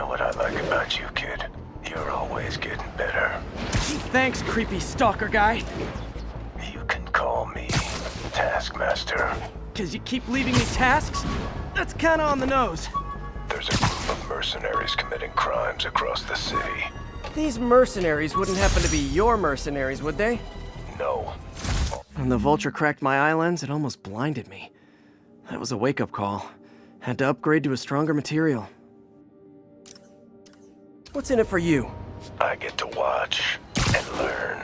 know what I like about you, kid? You're always getting better. Thanks, creepy stalker guy. You can call me Taskmaster. Cause you keep leaving me tasks? That's kinda on the nose. There's a group of mercenaries committing crimes across the city. These mercenaries wouldn't happen to be your mercenaries, would they? No. When the vulture cracked my eye lens, it almost blinded me. That was a wake-up call. Had to upgrade to a stronger material. What's in it for you? I get to watch and learn.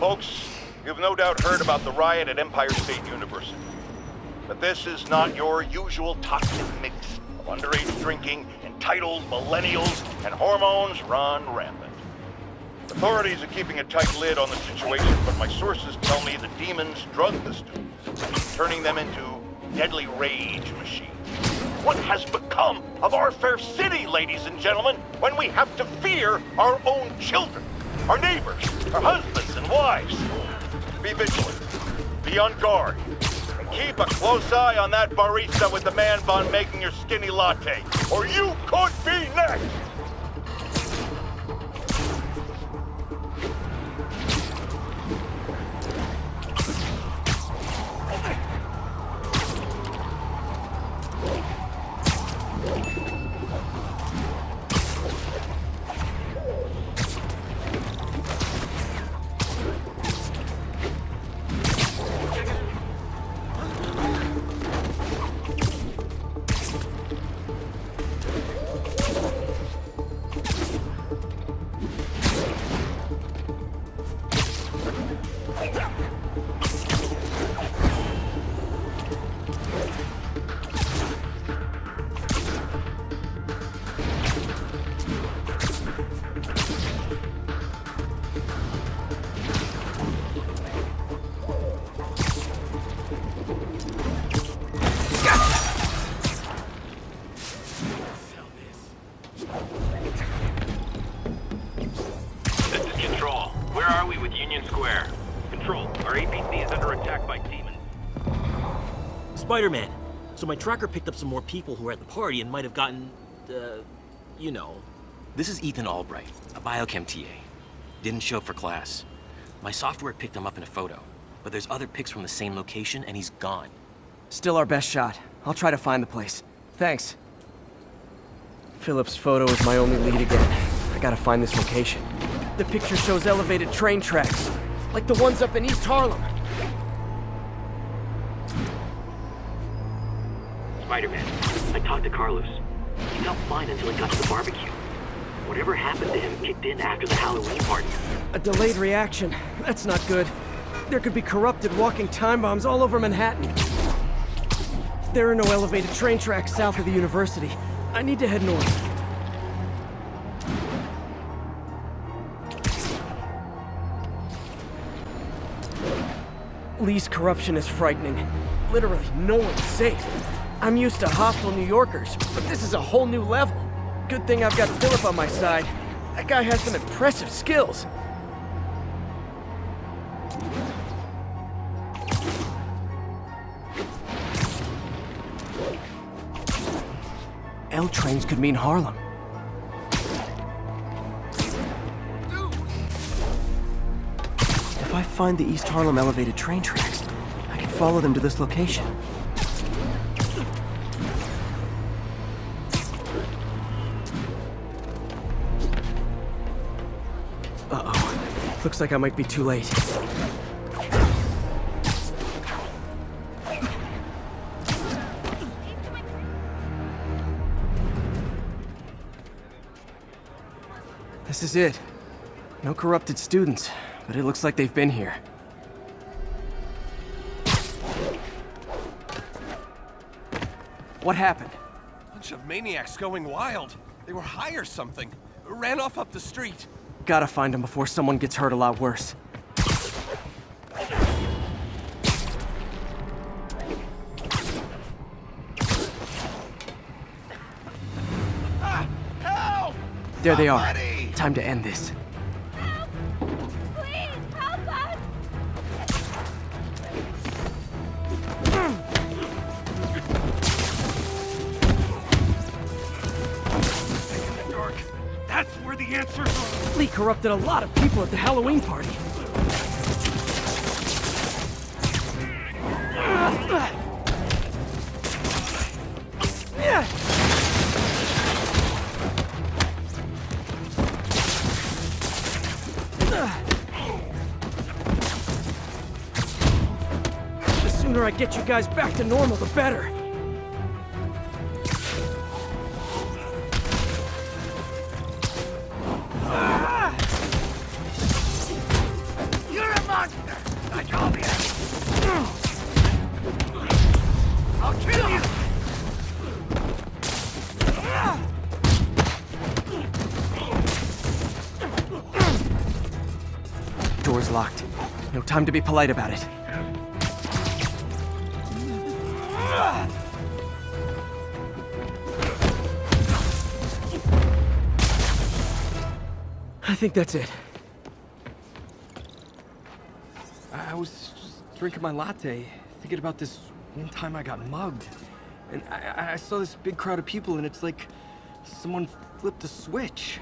Folks, you've no doubt heard about the riot at Empire State University. But this is not your usual toxic mix of underage drinking, entitled millennials, and hormones run rampant. Authorities are keeping a tight lid on the situation, but my sources tell me the demons drug the students, turning them into deadly rage machines. What has become of our fair city, ladies and gentlemen, when we have to fear our own children, our neighbors, our husbands and wives? Be vigilant, be on guard, keep a close eye on that barista with the man bun making your skinny latte, or you could be next! Spider-Man. So my tracker picked up some more people who were at the party and might have gotten, uh, you know. This is Ethan Albright, a biochem TA. Didn't show up for class. My software picked him up in a photo, but there's other pics from the same location and he's gone. Still our best shot. I'll try to find the place. Thanks. Philip's photo is my only lead again. I gotta find this location. The picture shows elevated train tracks, like the ones up in East Harlem. Spider-Man, I talked to Carlos. He felt fine until he got to the barbecue. Whatever happened to him kicked in after the Halloween party. A delayed reaction. That's not good. There could be corrupted walking time bombs all over Manhattan. There are no elevated train tracks south of the university. I need to head north. Li's corruption is frightening. Literally, no one's safe. I'm used to hostile New Yorkers, but this is a whole new level. Good thing I've got Philip on my side. That guy has some impressive skills. L trains could mean Harlem. If I find the East Harlem elevated train tracks, I can follow them to this location. Looks like I might be too late. This is it. No corrupted students, but it looks like they've been here. What happened? Bunch of maniacs going wild. They were high or something. Ran off up the street. Gotta find him before someone gets hurt a lot worse. Ah, there they are. Time to end this. Corrupted a lot of people at the Halloween party. The sooner I get you guys back to normal, the better. Time to be polite about it. I think that's it. I was just drinking my latte, thinking about this one time I got mugged. And I, I saw this big crowd of people, and it's like someone flipped a switch.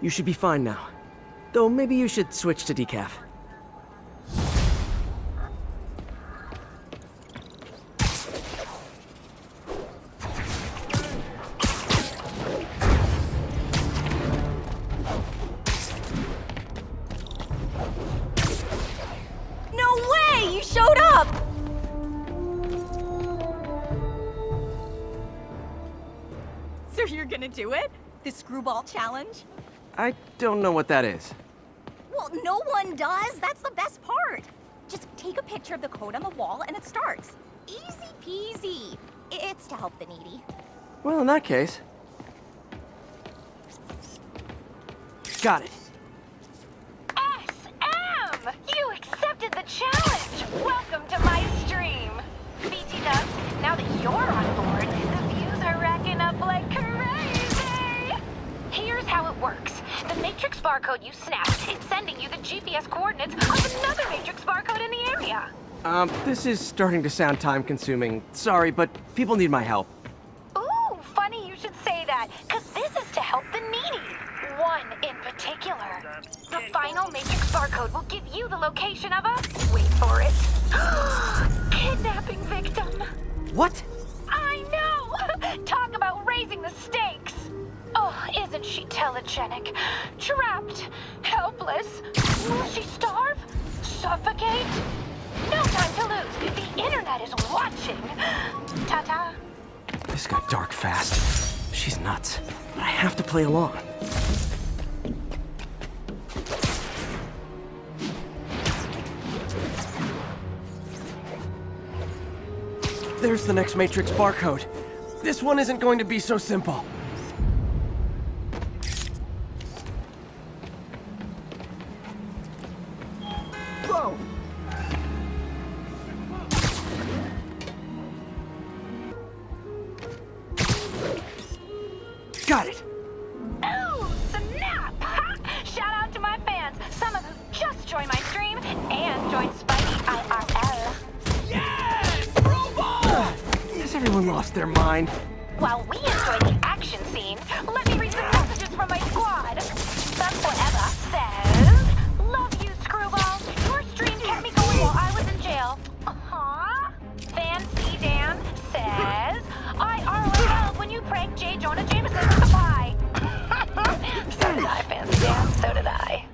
You should be fine now. Though maybe you should switch to decaf. you're gonna do it? The screwball challenge? I don't know what that is. Well, no one does. That's the best part. Just take a picture of the code on the wall and it starts. Easy peasy. It's to help the needy. Well, in that case. Got it. SM! You accepted the challenge! Welcome to my stream! BT Dubs, now that you're on board, the views are racking up like works. The Matrix barcode you snapped is sending you the GPS coordinates of another Matrix barcode in the area. Um, this is starting to sound time consuming. Sorry, but people need my help. Ooh, funny you should say that, because this is to help the needy. One in particular. The final Matrix barcode will give you the location of a... Wait for it. Kidnapping victim. What? Trapped, helpless. Will she starve? Suffocate? No time to lose. The internet is watching. Ta-ta. This got dark fast. She's nuts. But I have to play along. There's the next Matrix barcode. This one isn't going to be so simple. Everyone lost their mind? While we enjoy the action scene, let me read some messages from my squad. The Forever says, Love you, Screwball. Your stream kept me going while I was in jail. Uh-huh. Aww. Fancy Dan says, I ROL when you prank J. Jonah Jameson with a pie. so did I, Fancy Dan. So did I.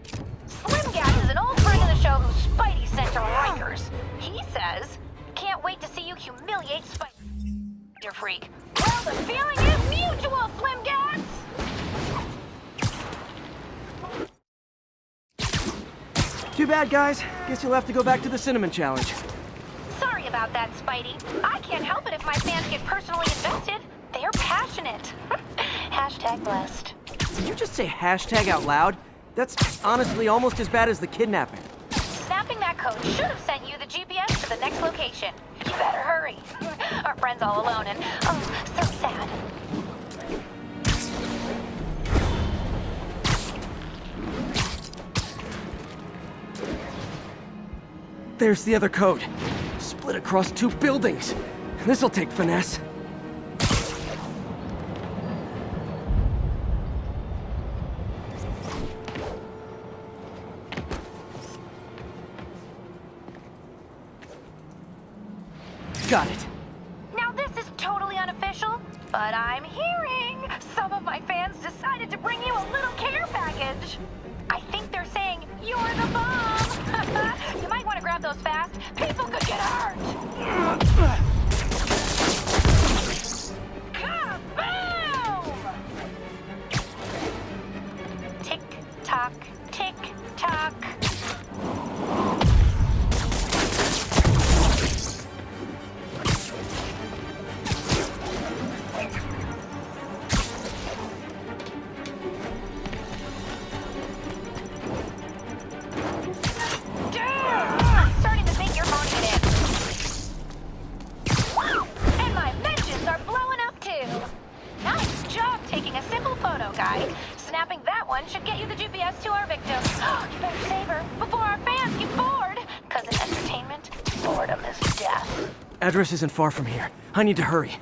Slim Gas is an old friend of the show who Spidey sent to Rikers. He says, can't wait to see you humiliate Spidey. You're freak. Well, the feeling is mutual, Slim! Too bad, guys. Guess you'll have to go back to the Cinnamon Challenge. Sorry about that, Spidey. I can't help it if my fans get personally invested. They're passionate. Hashtag blessed. Did you just say hashtag out loud? That's honestly almost as bad as the kidnapping. Snapping that code should have sent you the GPS to the next location friends all alone and, oh, so sad. There's the other code. Split across two buildings. This'll take finesse. The address isn't far from here. I need to hurry.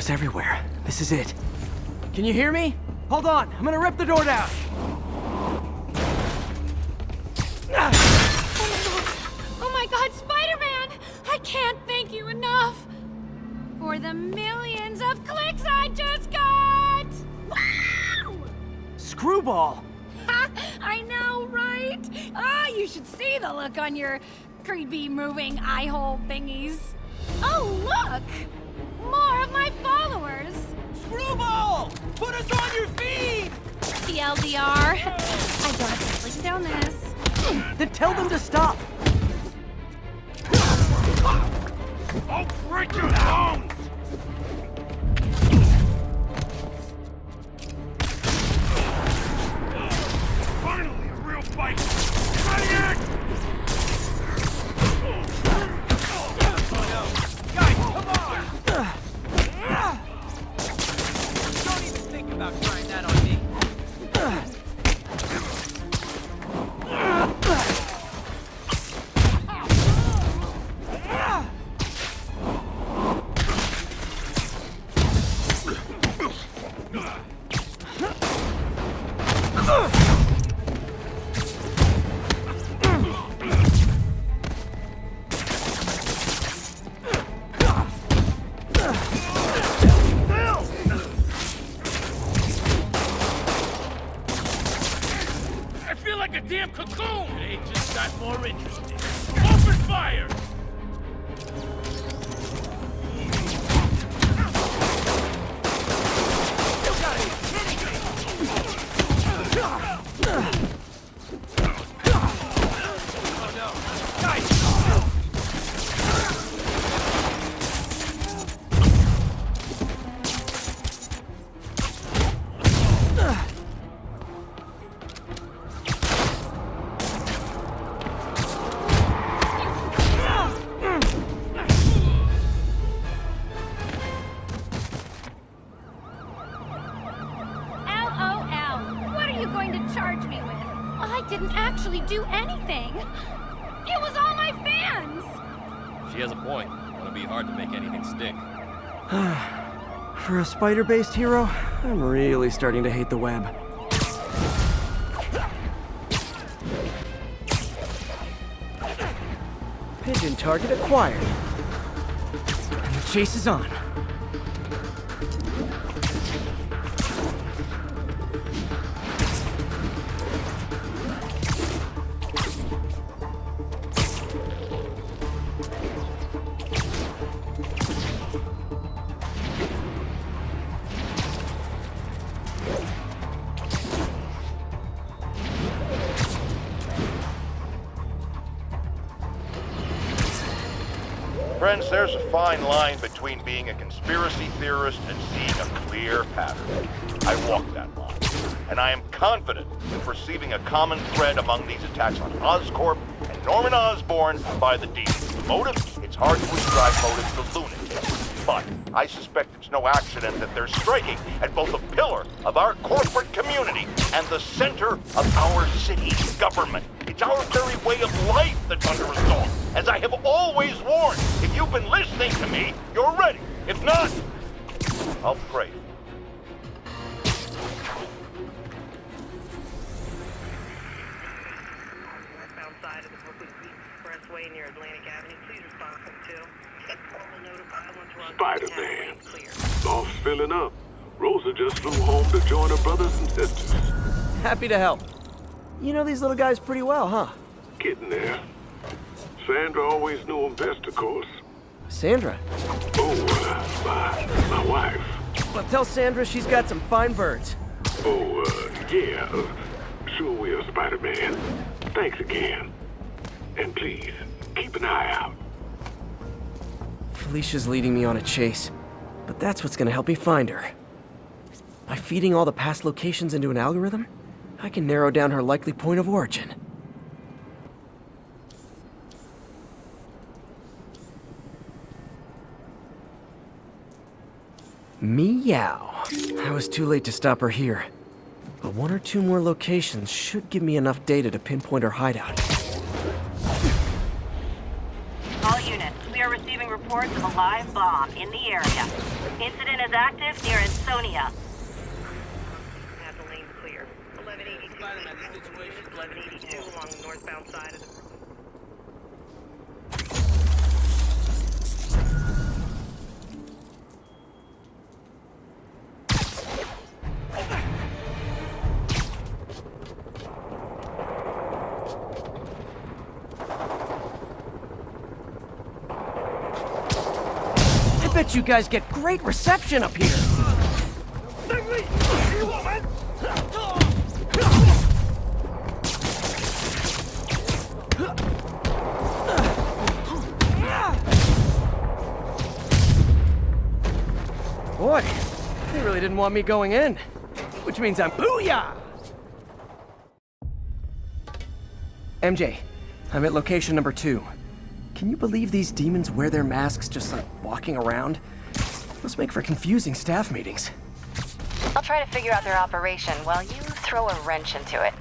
Cameras everywhere. This is it. Can you hear me? Hold on, I'm gonna rip the door down. Oh my god, Spider-Man! I can't thank you enough for the millions of clicks I just got! Wow! Screwball! Ha! I know, right? Ah, you should see the look on your creepy moving eye hole thingies. Oh, look! TLDR. I don't have to down this. Then tell them to stop! Spider-based hero, I'm really starting to hate the web. Pigeon target acquired. And the chase is on. There's a fine line between being a conspiracy theorist and seeing a clear pattern. I walk that line. And I am confident in perceiving a common thread among these attacks on Oscorp and Norman Osborn by the demons. The motive? It's hard to ascribe motive to lunatics. But I suspect it's no accident that they're striking at both a pillar of our corporate community and the center of our city's government. It's our very way of life that's under assault. As I have always warned, if you've been listening to me, you're ready. If not, I'll pray. Northbound side of the Brooklyn East Expressway near Atlantic Avenue. Please respond to two. We'll notify once we're on Spider-Man. Loft's filling up. Rosa just flew home to join her brothers and sisters. Happy to help. You know these little guys pretty well, huh? Getting there. Sandra always knew him best, of course. Sandra? Oh, uh, my, my wife. Well, tell Sandra she's got some fine birds. Oh, uh, yeah. Sure will, Spider-Man. Thanks again. And please, keep an eye out. Felicia's leading me on a chase, but that's what's gonna help me find her. By feeding all the past locations into an algorithm, I can narrow down her likely point of origin. Meow. I was too late to stop her here. But one or two more locations should give me enough data to pinpoint her hideout. All units, we are receiving reports of a live bomb in the area. Incident is active near Ansonia. Have the lanes clear. 1182. 1182 along the northbound side of the guys get great reception up here. Boy, they really didn't want me going in. Which means I'm booyah! MJ, I'm at location number two. Can you believe these demons wear their masks just like walking around? Must make for confusing staff meetings. I'll try to figure out their operation while you throw a wrench into it.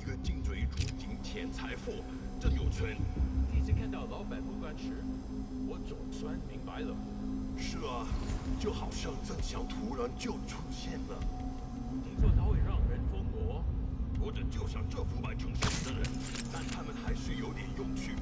一个金嘴如金舔财富，郑有存。第一次看到老板不管时，我总算明白了。是啊，就好像郑相突然就出现了。听说他会让人疯魔？我等就想这腐败成群的人，但他们还是有点用处。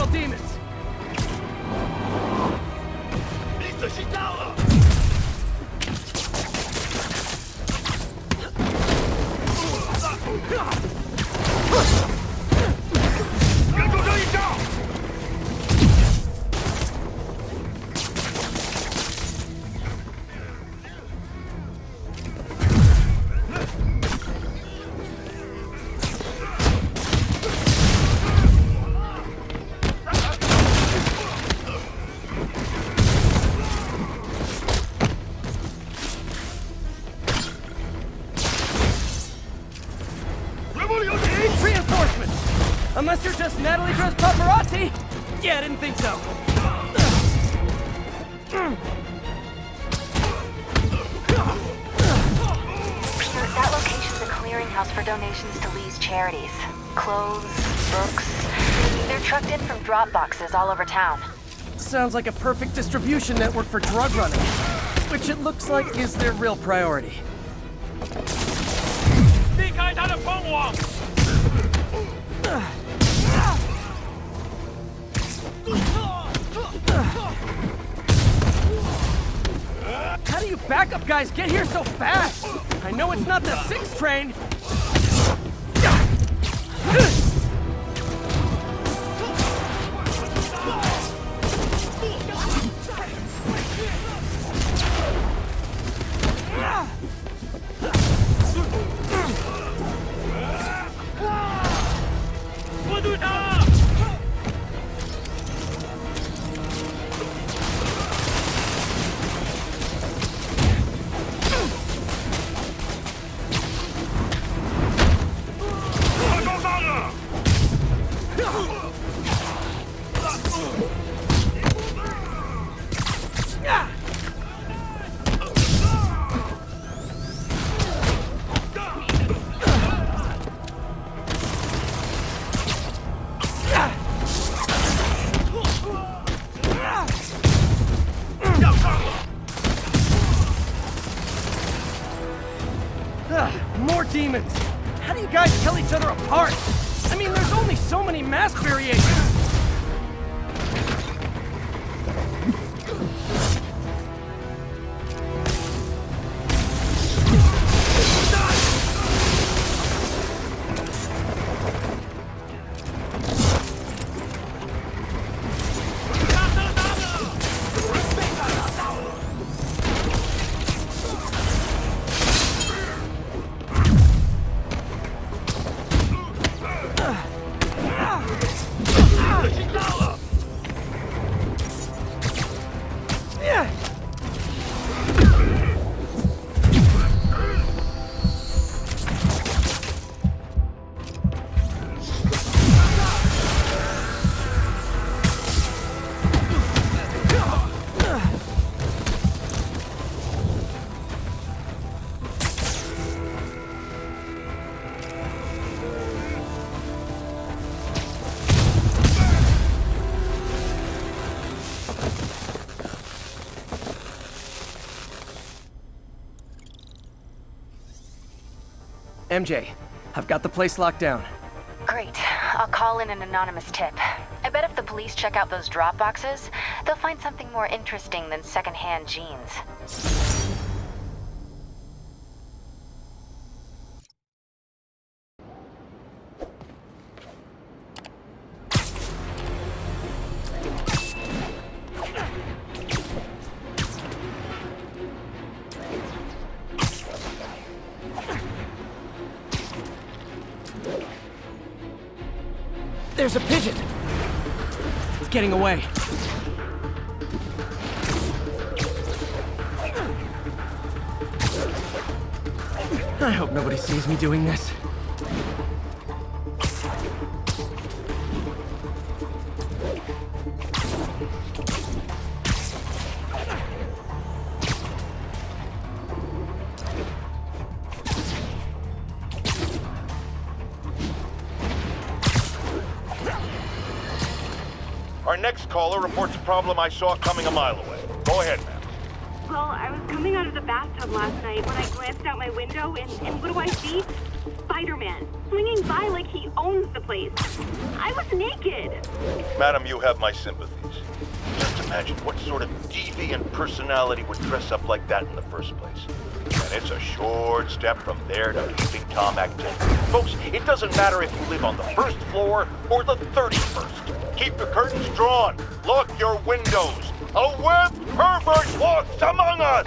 Homicidal demons! 你死 drop boxes all over town. Sounds like a perfect distribution network for drug runners, which it looks like is their real priority. How do you backup guys get here so fast? I know it's not the sixth train. Power! MJ, I've got the place locked down. Great. I'll call in an anonymous tip. I bet if the police check out those drop boxes, they'll find something more interesting than secondhand jeans. There's a pigeon! It's getting away. I hope nobody sees me doing this. Caller reports a problem I saw coming a mile away. Go ahead, ma'am. Well, I was coming out of the bathtub last night when I glanced out my window, and, and what do I see? Spider-Man, swinging by like he owns the place. I was naked. Madam, you have my sympathies. Just imagine what sort of deviant personality would dress up like that in the first place. And it's a short step from there to peeping Tom active. Folks, it doesn't matter if you live on the first floor or the 31st. Keep the curtains drawn. Lock your windows. A web pervert walks among us!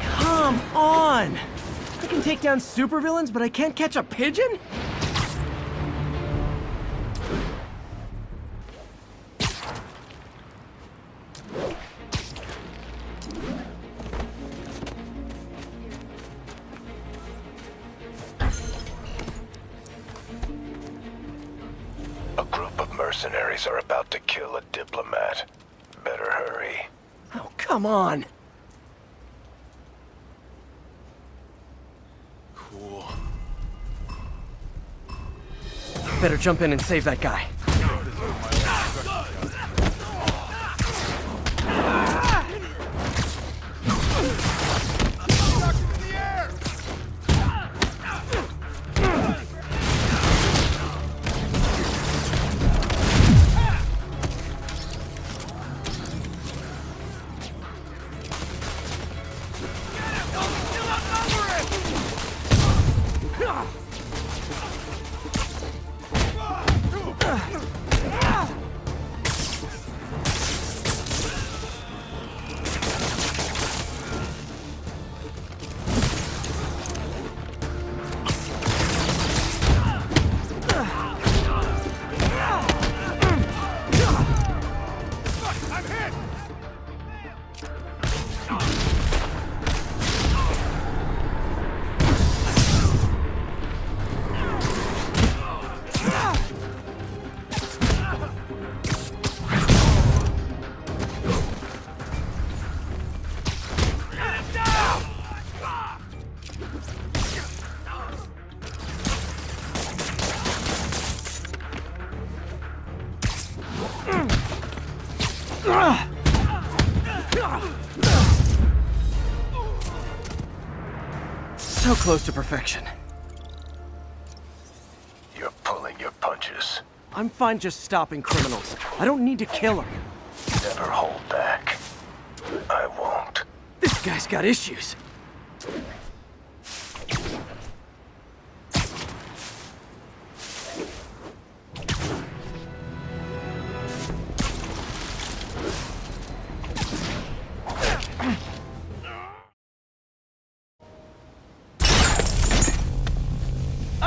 Come on! I can take down supervillains, but I can't catch a pigeon? Come on! Cool. Better jump in and save that guy. So close to perfection. You're pulling your punches. I'm fine just stopping criminals. I don't need to kill them. Never hold back. I won't. This guy's got issues.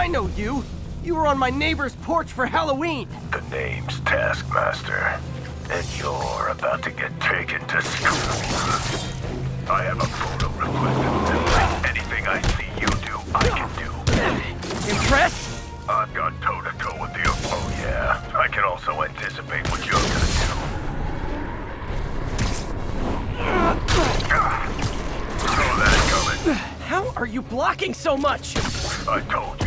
I know you. You were on my neighbor's porch for Halloween. The name's Taskmaster. And you're about to get taken to school. I have a photo request. anything I see you do, I can do. Impressed? I've got toe-to-toe with you. Oh yeah. I can also anticipate what you're gonna do. Saw that coming. How are you blocking so much? I told you.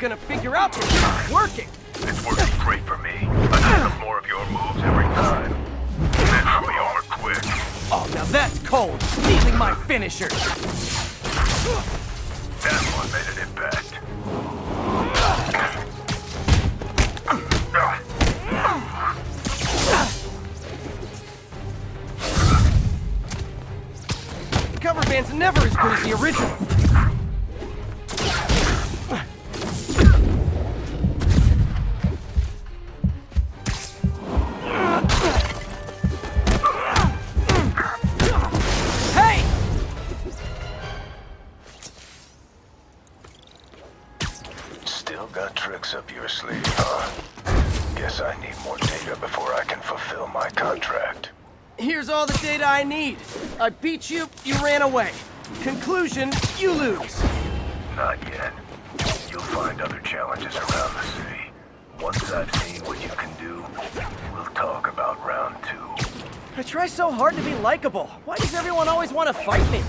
Gonna figure out this is working? It's working great for me. I up more of your moves every time. Then I'll be over quick. Oh, now that's cold. Stealing my finisher. That one made an impact. The cover band's never as good as the original. I beat you, you ran away. Conclusion, you lose. Not yet. You'll find other challenges around the city. Once I've seen what you can do, we'll talk about round two. I try so hard to be likable. Why does everyone always want to fight me?